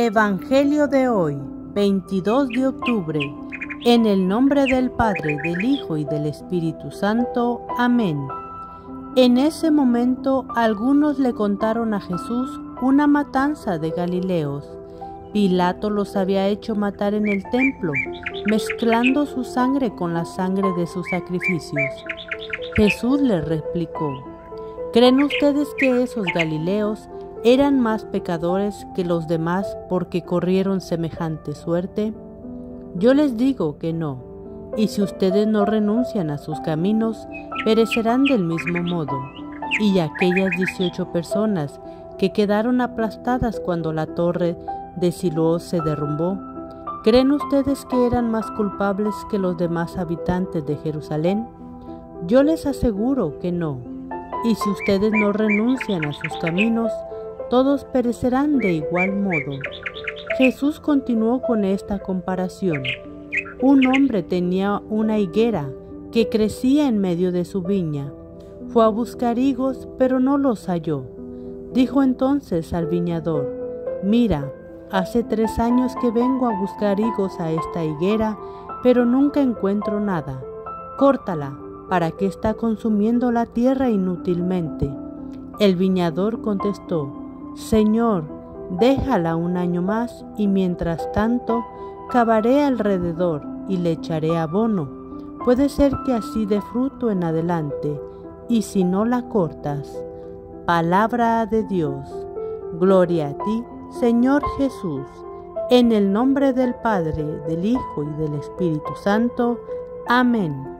Evangelio de hoy, 22 de octubre. En el nombre del Padre, del Hijo y del Espíritu Santo. Amén. En ese momento algunos le contaron a Jesús una matanza de Galileos. Pilato los había hecho matar en el templo, mezclando su sangre con la sangre de sus sacrificios. Jesús les replicó, ¿creen ustedes que esos Galileos ¿Eran más pecadores que los demás porque corrieron semejante suerte? Yo les digo que no, y si ustedes no renuncian a sus caminos, perecerán del mismo modo. Y aquellas dieciocho personas que quedaron aplastadas cuando la torre de Siloé se derrumbó, ¿creen ustedes que eran más culpables que los demás habitantes de Jerusalén? Yo les aseguro que no. Y si ustedes no renuncian a sus caminos, todos perecerán de igual modo. Jesús continuó con esta comparación. Un hombre tenía una higuera que crecía en medio de su viña. Fue a buscar higos, pero no los halló. Dijo entonces al viñador, mira, hace tres años que vengo a buscar higos a esta higuera, pero nunca encuentro nada. Córtala, ¿para qué está consumiendo la tierra inútilmente? El viñador contestó, Señor, déjala un año más y mientras tanto cavaré alrededor y le echaré abono. Puede ser que así dé fruto en adelante, y si no la cortas. Palabra de Dios. Gloria a ti, Señor Jesús. En el nombre del Padre, del Hijo y del Espíritu Santo. Amén.